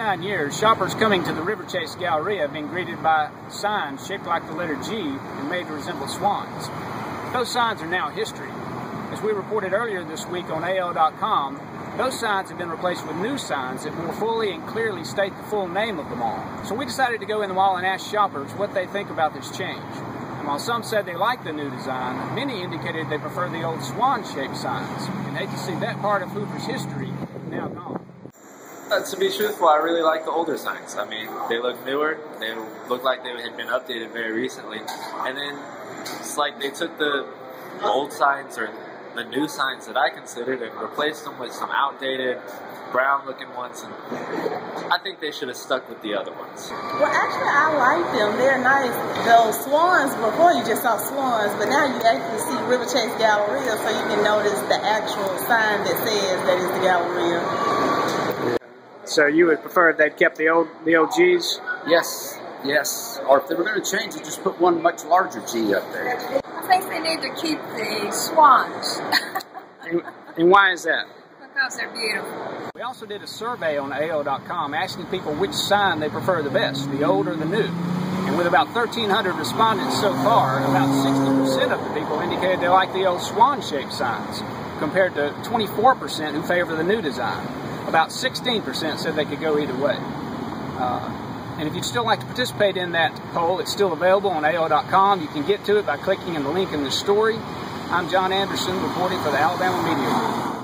29 years, shoppers coming to the Riverchase Galleria have been greeted by signs shaped like the letter G and made to resemble swans. Those signs are now history. As we reported earlier this week on AL.com, those signs have been replaced with new signs that more fully and clearly state the full name of the mall. So we decided to go in the mall and ask shoppers what they think about this change. And while some said they like the new design, many indicated they prefer the old swan-shaped signs and hate to see that part of Hoover's history now gone. To be truthful, I really like the older signs. I mean, they look newer. They look like they had been updated very recently. And then it's like they took the old signs or the new signs that I considered and replaced them with some outdated brown looking ones and I think they should have stuck with the other ones. Well actually I like them. They're nice. Those swans before you just saw swans, but now you actually see Riverchase Galleria so you can notice the actual sign that says that is the Galleria. So you would prefer if they'd kept the old the old G's? Yes, yes. Or if they were going to change it, just put one much larger G up there. I think they need to keep the swans. and, and why is that? Because they're beautiful. We also did a survey on AL.com asking people which sign they prefer the best, the old or the new. And with about 1,300 respondents so far, about 60% of the people indicated they like the old swan-shaped signs, compared to 24% who favor of the new design. About 16% said they could go either way. Uh, and if you'd still like to participate in that poll, it's still available on AL.com. You can get to it by clicking on the link in the story. I'm John Anderson, reporting for the Alabama Media Group.